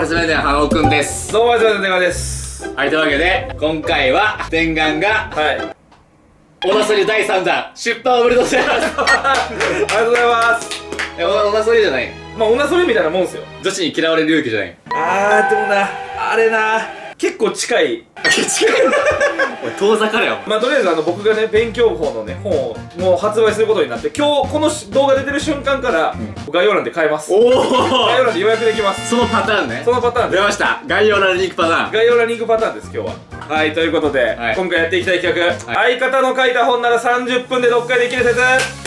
ハリスメデンハノくんですどうも、ありがとうございます。はいというわけで今回は念願がはい。オナソリ第3弾出版おめでとうございますありがとうございます。えオナオナソリじゃない？まあ、女それみたいなもんですよ。女子に嫌われる勇気じゃない？あー、でもな、あれな、結構近い。おい遠ざかれよまあ、とりあえず、あの、僕がね、勉強法のね、本をもう発売することになって、今日、この動画出てる瞬間から、概要欄で買えます。おお概要欄で予約できます。そのパターンね。そのパターン。出ました。概要欄に行くパターン。概要欄に行くパターンです、今日は。はい、ということで、はい。今回やっていきたい企画、相方の書いた本なら30分で読解できる説。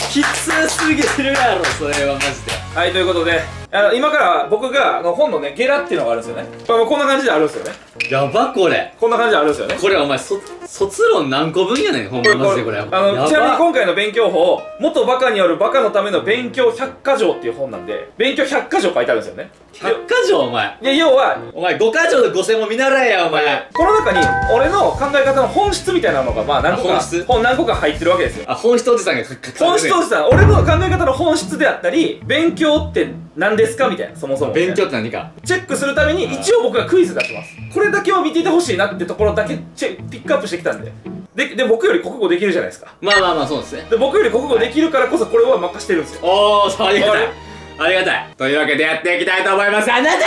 きつすぎるやろそれはマジではい、ということで、あの今から僕があの本のね、ゲラっていうのがあるんですよね。まあこんな感じであるんですよね。やばこれ。こんな感じであるんですよね。これお前そ卒論何個分やねん。ほんまマジでこれ。あのちなみに今回の勉強法元バカによるバカのための勉強百科条っていう本なんで勉強百科条書いてあるんですよね。100箇条お前。で要はお前5箇条で5000も見習えやお前。この中に俺の考え方の本質みたいなのがまあ何個か本質？本何個か入ってるわけですよ。あ本質おじさんが本質としては俺の考え方の本質であったり勉強って何ですかみたいなそもそも。勉強って何か？チェックするために一応僕がクイズ出します。これだけは見ていてほしいなってところだけチェピックアップしてきたんで。でで僕より国語できるじゃないですか。まあまあまあそうですね。で僕より国語できるからこそこれは任してるんですよ。おーありがたい。あありがたい。というわけでやっていきたいと思います。あなた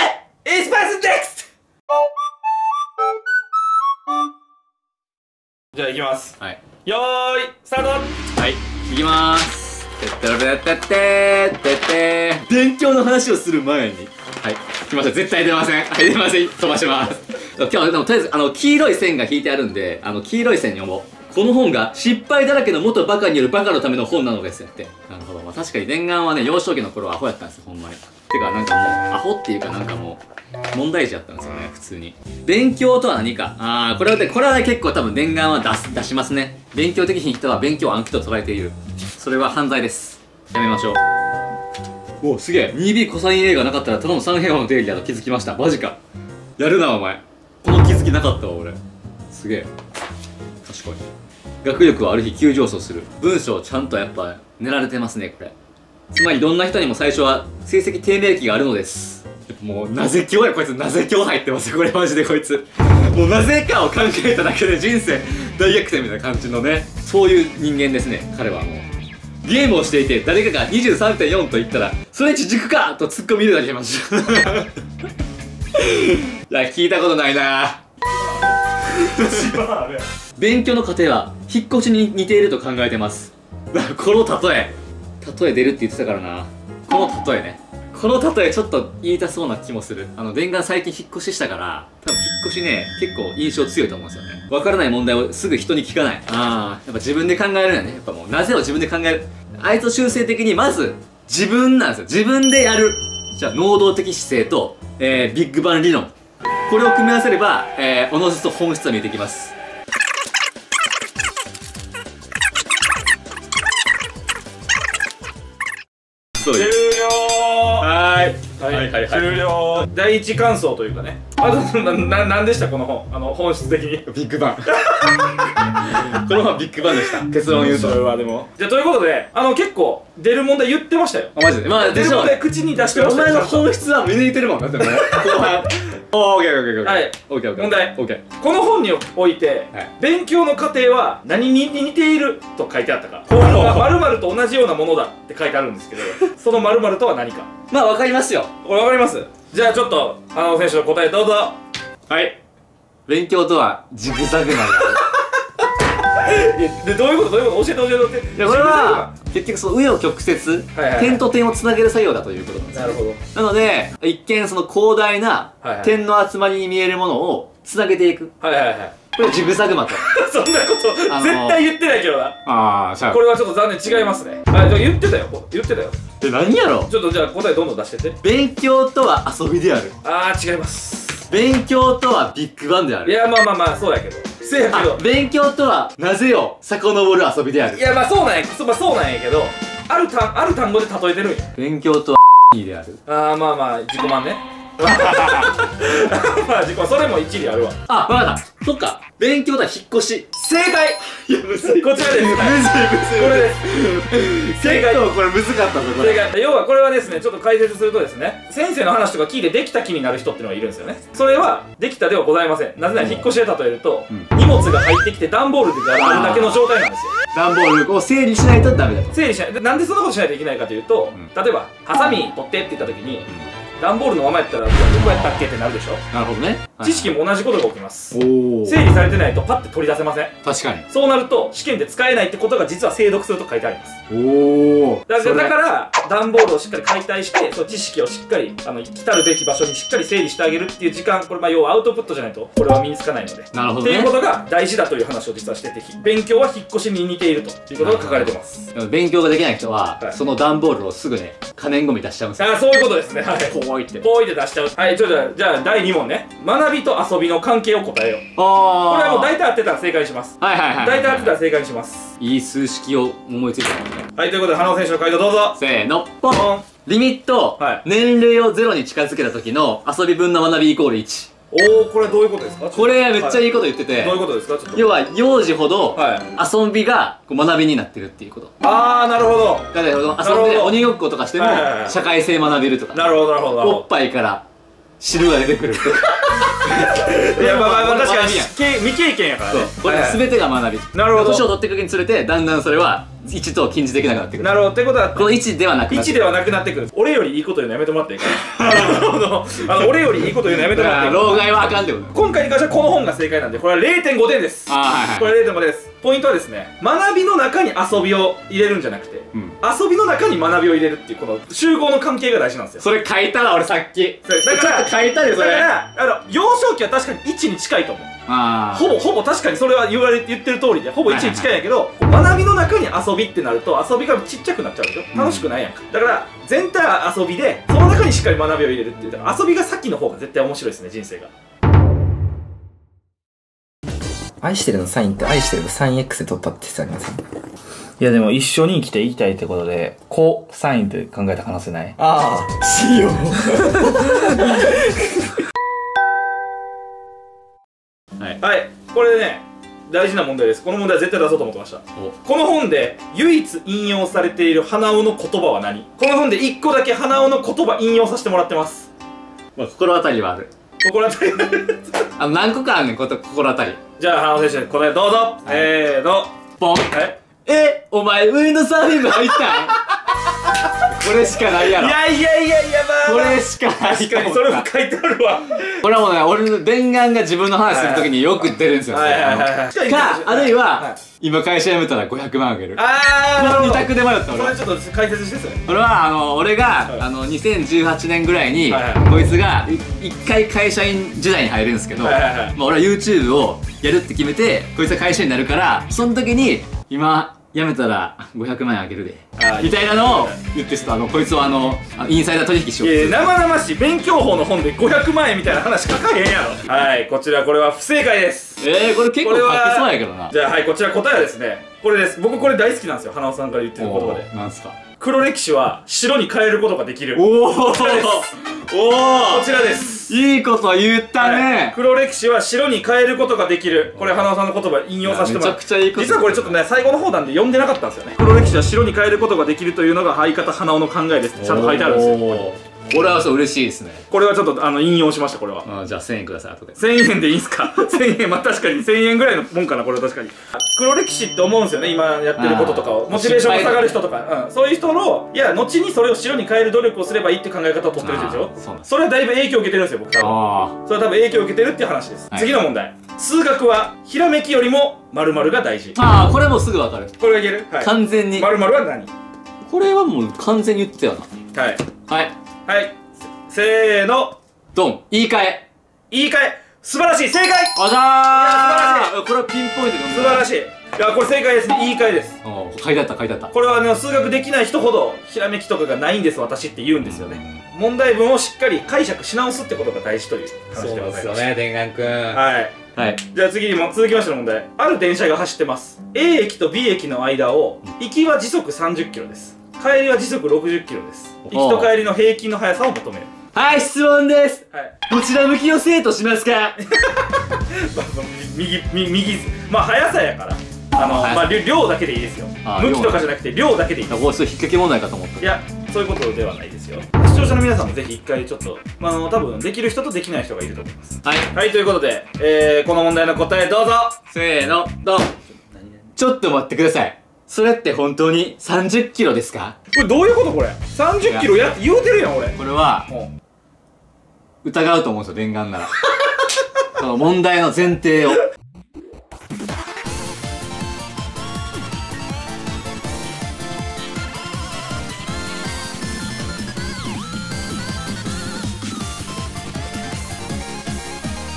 エスパスネクスじゃあ行きます。はい。よーいスタート。はいいきまーすてってれてってってて勉強の話をする前にはい来ました絶対出ませんはい出ません飛ばします今日はでもとりあえずあの黄色い線が引いてあるんであの黄色い線に読もうこの本が失敗だらけの元バカによるバカのための本なのですってなるほどまあ確かに念願はね幼少期の頃はアホやったんですほんまにてかなんかもうアホっていうかなんかもう問題児やったんですよね普通に勉強とは何かああこれはねこれはね結構多分念願は出す出しますね勉強的に人は勉強を暗記と捉えているそれは犯罪です。やめましょう。おすげえ。2B コサイン A がなかったらただの三平方の定理だと気づきました。マジか。やるなお前。この気づきなかったわ俺。すげえ。賢い学力はある日急上昇する。文章ちゃんとやっぱ練られてますねこれ。つまりどんな人にも最初は成績低迷期があるのです。もうなぜ今日やこいつなぜ今日入ってます？よこれマジでこいつ。もうなぜかを考えただけで人生大逆転みたいな感じのね。そういう人間ですね彼はもうゲームをしていて誰かが23.4と言ったらそれ地軸かと突っ込み入れだけました いや聞いたことないな。勉強の過程は引っ越しに似ていると考えてます。この例え。例え出るって言ってたからな。この例えねこの例えちょっと言いたそうな気もする。あの念願最近引っ越ししたから多分引っ越しね結構印象強いと思うんですよね。わからない問題をすぐ人に聞かない。ああ。やっぱ自分で考えるんだね。やっぱもうなぜを自分で考える？あいつを修正的にまず自分なんですよ。自分でやる。じゃあ能動的姿勢と、えー、ビッグバン理論。これを組み合わせれば、えー、おのずと本質が見えてきます。そう終ですはいはい終了。第一感想というかね。あとなななんでしたこの本あの本質的に。ビッグバン この本ビッグバンでした。結論を言うとそれはでも。じゃあということであの結構出る問題言ってましたよ。あマジで？まあ出る問題口に出してまお前のしたよ。ちゃんと本質は見抜いてるもんだってもう後半オーケーオーケーオーケーはい。オーケーオーケー問題。オーケーこの本において、はい。勉強の過程は何に似ていると書いてあったか。こういうのが〇〇と同じようなものだって書いてあるんですけど その〇〇とは何か。まあわかりますよ。これわかります？じゃあちょっとあの選手の答えどうぞ。はい。勉強とはジグザグなんだでどういうこと？どういうこと？教えて教えて教えて。いやこれは結局その紆余曲折、点と点をつなげる作業だということなんですなるほど。なので一見その広大な点の集まりに見えるものをつなげていく。はいはいはいこれをジグザグマと。そんなことあのー絶対言ってないけどな。ああ。これはちょっと残念違いますね。あじゃあ言ってたよ。言ってたよ。え何やろ？ちょっとじゃあ答えどんどん出してって。勉強とは遊びである。あー違います。勉強とはビッグバンである。いやまあまあまあそうやけどせやけあど勉強とはなぜよ遡る遊びである。いやまあそうなんやそ,、まあ、そうなんやけどある単ある単語で例えてるんや。勉強とはである。あーまあまあ自己満ね。まあ自己満。それも一理あるわ。あわかったそっか。勉強だ引っ越し。正解。いやむずい。こちらです。むずいむずい。これで。す正解。結構これむずかったぞこ正れ解。要はこれはですねちょっと解説するとですね先生の話とか聞いてできた気になる人っていうのがいるんですよね。それはできたではございません。なぜなら引っ越しで例えると、うん。荷物が入ってきて段ボールがあるだけの状態なんですよ。段ボールを整理しないとダメだと。整理しない。でなんでそんなことしないといけないかというと、うん。例えばハサミ取ってって言った時に、段ボールのままやったらどこやったっけってなるでしょ、なるほどね知識も同じことが起きます。おお整理されてないとパッて取り出せません。確かに。そうなると試験で使えないってことが実は精読すると書いてあります。おおだから段ボールをしっかり解体してその知識をしっかりあの来たるべき場所にしっかり整理してあげるっていう時間これまあ要はアウトプットじゃないとこれは身につかないので。なるほどね。っていうことが大事だという話を実はしててひ勉強は引っ越しに似ているということが書かれてます。勉強ができない人は、はい。その段ボールをすぐね可燃ゴミ出しちゃうんですよああそういうことですね。はい。こういって。ポイで出しちゃう。はいちょっとじゃあ第2問ね。学びと遊びの関係を答えよう。あこれはもう大体合ってたら正解にします。はいはいはい大体合ってたら正解にします。いい数式を思いついたもんねはいということで花尾選手の回答どうぞ。せーの。ポン。リミット、はい。年齢をゼロに近づけた時の遊び分の学びイコール1おおこれどういうことですか？これめっちゃいいいこと言ってて、どういうことですか？ちょっと。要は幼児ほどはい。遊びが学びになってるっていうこと。ああなるほど。だからそのなるほど。遊んで鬼ごっことかしてもはいはいはい社会性学べるとか。なるほどなるほどおっぱいから汁が出てくるとかど いやまあまあまあ確かに。未経験やからそう。ねこれ全てが学び。なるほど。年を取っていくにつれてだんだんそれは1と禁じできなくなってくる。なるほど。ってことはこの1ではなくなって1ではなくなってくる。俺よりいいこと言うのやめてもらっていいか？ななるほどあの俺よりいいこと言うのやめてもらっていい 老害はあかんってこと。今回に関してはこの本が正解なんでこれは0.5点です。あーはいはい。これ0.5点ですポイントはですね学びの中に遊びを入れるんじゃなくて、うん。遊びの中に学びを入れるっていうこの集合の関係が大事なんですよ。それ書いたら俺さっきそれだから書いたでそれ。だからあの幼少期は確かに1に近いと思う。ああほぼほぼ確かにそれは言われ言ってる通りでほぼ1に近いんやけど、学びの中に遊びってなると遊びがちっちゃくなっちゃうでしょ？うん。楽しくないやんか、だから全体は遊びでその中にしっかり学びを入れるっていう。だから遊びが先の方が絶対面白いですね人生が愛してるのサインって愛してるの 3X で取ったって説ありませんいやでも一緒に生きていきたいってことでコサインって考えた可能性ない？ああ、しよはい。はいこれね大事な問題です。この問題は絶対出そうと思ってました。お。この本で唯一引用されている花尾の言葉は何？この本で1個だけ花尾の言葉引用させてもらってます。まあ心当たりはある心当たり。あの何個かあるねんこと心当たり。じゃあ花尾選手答えどうぞ、せーの。ポン。はい。えお前ウィンドサーフィン部入ったん？これしかないやろ。いやいやいやいやまあ、こまあ。れしかない確かにそれも書いてあるわ。これはもうね俺の伝言が自分の話するときによく出るんですよ。はいはいはいはい。かあるいは、はい。今会社辞めたら500万あげる。あーなるほど。この二択で迷った俺は。それちょっと解説してそれ。俺はあの俺が、はい。あの2018年ぐらいに、はいはい。こいつがい一回会社員時代に入るんですけど、はいはいはい。まあ、俺は YouTube をやるって決めてこいつが会社員になるからその時に今辞めたら500万円あげるで。みたいなのを言ってあのこいつをあのインサイダー取引しよう生々しい勉強法の本で500万円みたいな話書かへんやろ。はいこちらこれは不正解です。えー、これ結構書けそうやけどな。じゃあはいこちら答えはですねこれです。僕これ大好きなんですよ花尾さんから言ってる言葉で。なんすか？黒歴史は白に変えることができる。こおおおおちらですいいこと言ったはい。ね、黒歴史は白に変えることができる。これ花尾さんの言葉引用させてもらう。めちゃくちゃいいこと実はこれちょっとね最後の方なんで読んでなかったんですよね。黒歴史は白に変えることができるというのが相方花尾の考えですってちゃんと書いてあるんですよおー俺はそう嬉しいですね。これはちょっとあの引用しましたこれは。あじゃあ1000円ください後で。1000円でいいんすか？1000円まあ確かに。1000円ぐらいのもんかなこれは確かに。黒歴史って思うんですよね今やってることとかを。モチベーションが下がる人とか、うん、そういう人のいや後にそれを白に変える努力をすればいいって考え方を取ってる人でしょ？そうなんです。それはだいぶ影響を受けてるんですよ僕多分あそれは多分影響を受けてるっていう話です、はい。次の問題。数学はひらめきよりも〇〇が大事。ああこれもうすぐわかる。これがいける？はい。完全に。〇〇は何？これはもう完全に言ってたよはい。なはいはい。せーの。ドン。言い換え。言い換え。素晴らしい。正解。あじゃーこれはピンポイントで素晴らしい。しいいやこれ正解です言い換えです。書いてあった書いてあった。これはね数学できない人ほどひらめきとかがないんです私って言うんですよね。問題文をしっかり解釈し直すってことが大事という話でございます。伝願くん。ははい。はい。じゃあ次にも続きましての問題。ある電車が走ってます。A 駅と B 駅の間を行きは時速30キロです帰りは時速60キロです。行きと帰りの平均の速さを求める。はい質問です。はい。どちら向きの生徒しますか？まあ右右右まあ速さやから。あのまあ量量だけでいいですよ。あ向きとかじゃなくて量だけでいいです。これすごい引っ掛け問題かと思った。いやそういうことではないですよ。視聴者の皆さんもぜひ一回ちょっと、まあ、あの多分できる人とできない人がいると思います。はい。はいということで、えー、この問題の答えどうぞ。せーのドン。ちょっと待ってくださいそれって本当に30キロですか？これどういうことこれ？30キロや。言うてるやん俺。これはも疑うと思うんですよ念願なら。その問題の前提を。う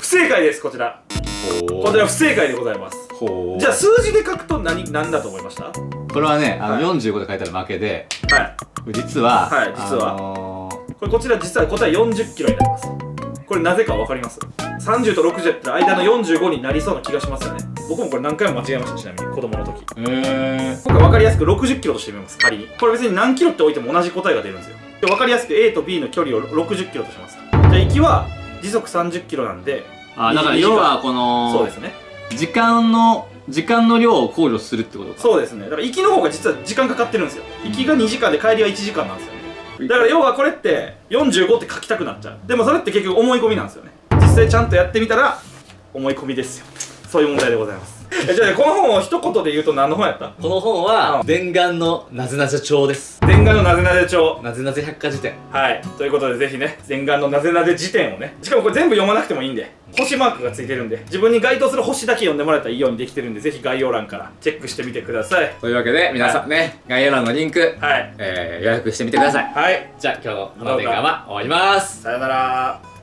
不正解ですこちら。こちら不正解でございますじゃあ数字で書くと何何だと思いました？はこれはねあの、はい。45で書いたら負けでい。実ははい実は。あのーこれこちら実は答え40キロになります。これなぜか分かります？30と60やったら間の45になりそうな気がしますよね。僕もこれ何回も間違えましたちなみに子供の時。へえ今回分かりやすく60キロとしてみます仮に。これ別に何キロって置いても同じ答えが出るんですよ。で分かりやすく A と B の距離を60キロとします。じゃあ行きは時速30キロなんであだから要はこのそうですね時間の時間の量を考慮するってことか。そうですね。だから行きの方が実は時間かかってるんですよ。行きが2時間で帰りは1時間なんですよね。だから要はこれって45って書きたくなっちゃう。でもそれって結局思い込みなんですよね。実際ちゃんとやってみたら思い込みですよ。そういう問題でございますえじゃあねこの本を一言で言うと何の本やった？この本は伝願のなぜなぜ帳です。伝願のなぜなぜ帳。なぜなぜ百科事典。はい。ということでぜひね伝願のなぜなぜ辞典をね。しかもこれ全部読まなくてもいいんで星マークがついてるんで自分に該当する星だけ読んでもらえたらいいようにできてるんでぜひ概要欄からチェックしてみてください。というわけで皆さんね、概要欄のリンク、はい。えー予約してみてください。はい。じゃあ今日のこの伝願は終わります。さよなら